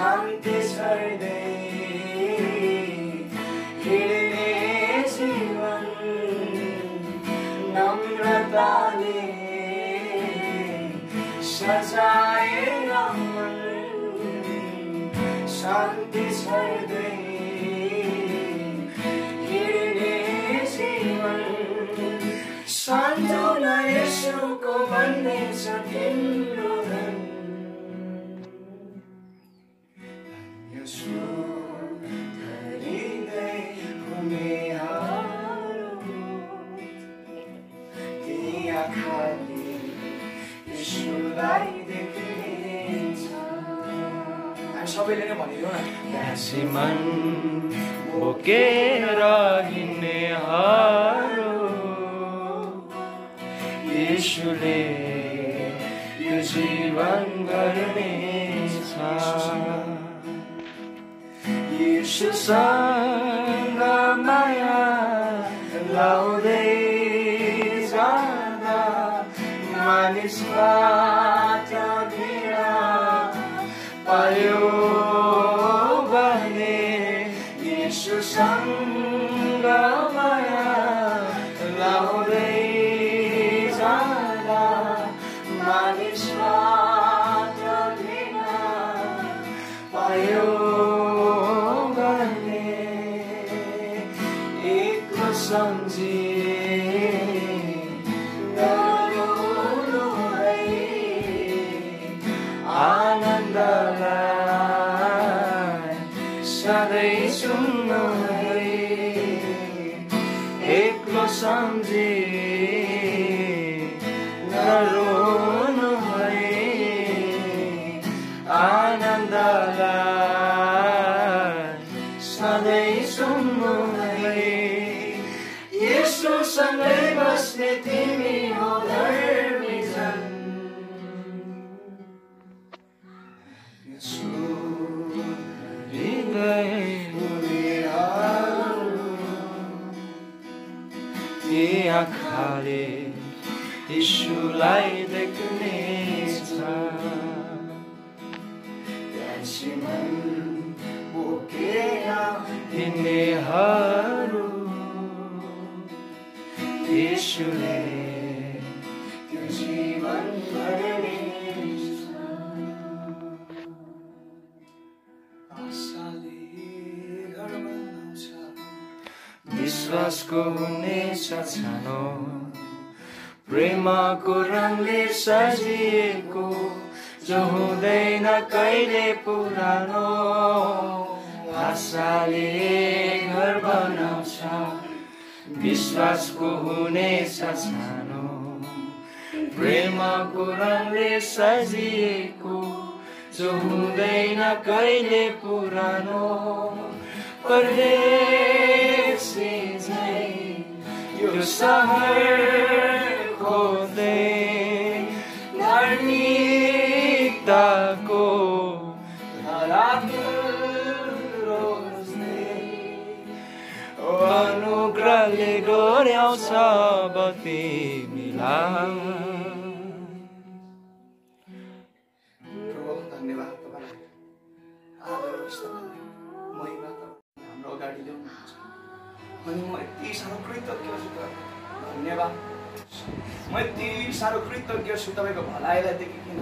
शान्ति छर्दै हिँड्ने जीवन नम्रताले सजाएर शान्ति छर्दै हिँड्ने जीवन सान्त्वना यसुको भन्ने छ तिम्रो सबैले नै भनिदिउँ न। बोकेर हिँड्नेहरू यीशुले यो जीवन गर्नेछ। यीशुसँग माया लाउँदै जाँदा मानिसबाट पायो। सम्झी नरोनु है आनन्दलाई सधैँ सुन्नु है यसोसँगै बस्ने तिमी हो יקרה תשולי דקניצה ישימן בוקע הנהרו תשולי विश्वासको हुनेछ छानो। प्रेमको रङले सजिएको जो हुँदैन कहिले पुरानो। आशाले घर बनाउँछ विश्वासको हुनेछ सानो प्रेमको रङले सजिएको जो हुँदैन कहिले पुरानो। परदेशी झैँ यो सहर खोज्दै धार्मिकताको अनुग्रहले डोर्याउँछ बत्ती मिला अगाडि ल्याउनुहुन्छ अनि म यति साह्रो कृतज्ञ छु तपाईँको धन्यवाद म यति साह्रो कृतज्ञ छु तपाईँको भलाइलाई देखिकन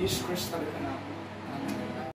यस कृष्ण तपाईँको नाम